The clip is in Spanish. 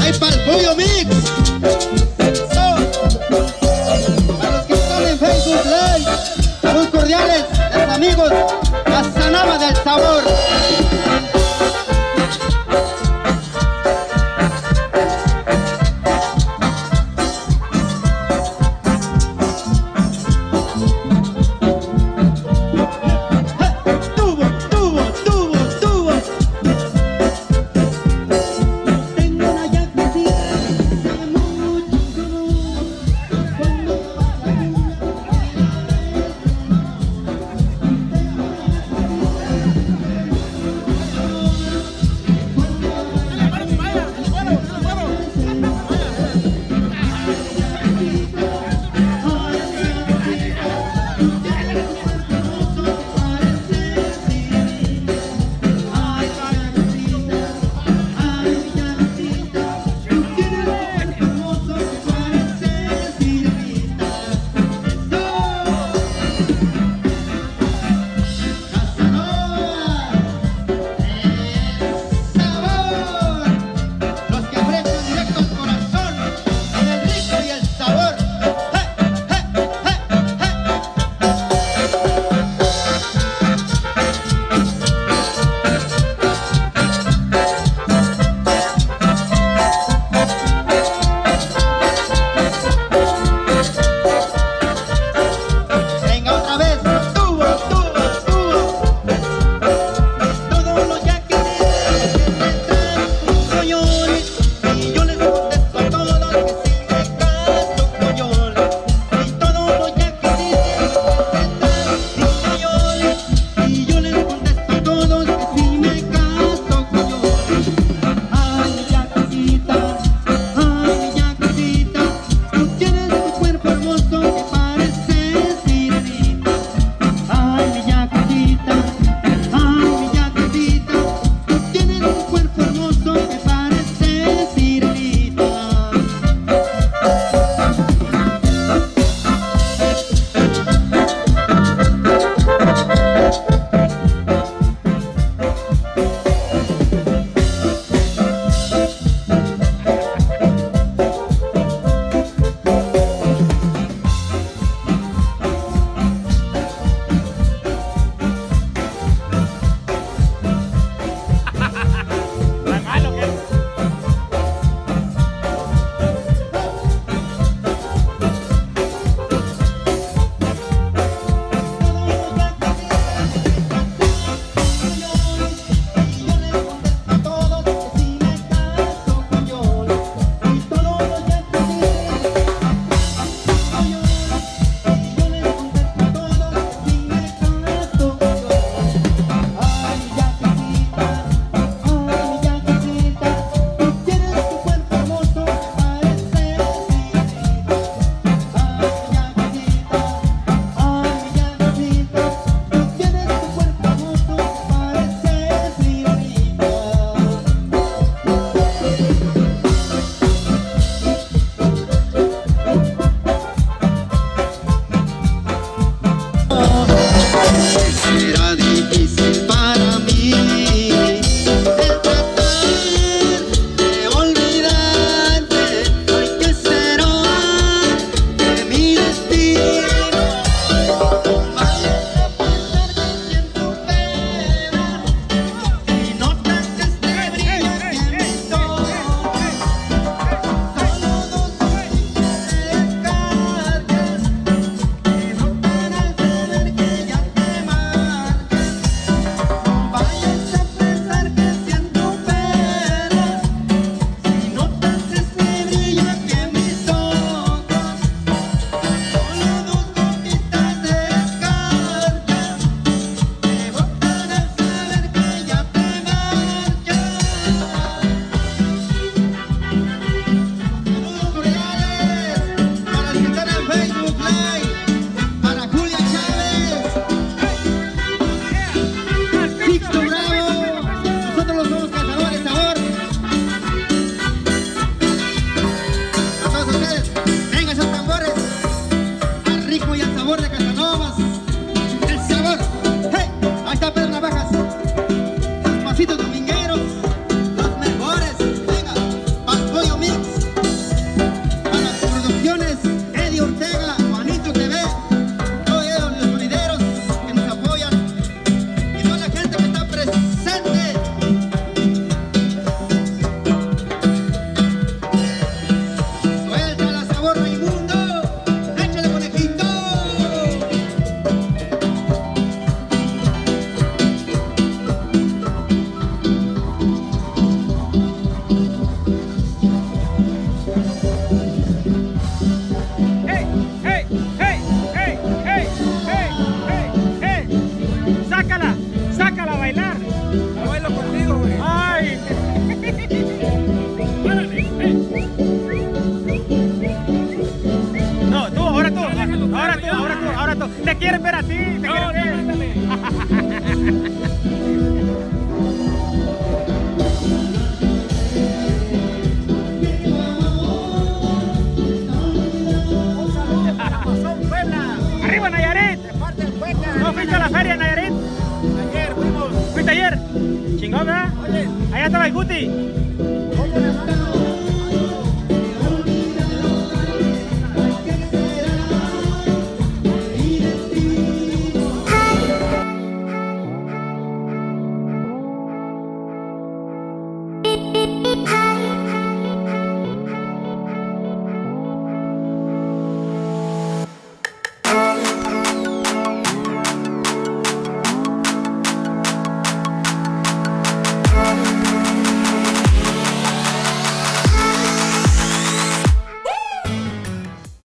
¡Ay, pa'l pollo mix! So, para los que están en Facebook Live, muy cordiales, los amigos, Casanova del Sabor. mirar. Chingón, ¿verdad? Allá estaba el Guti.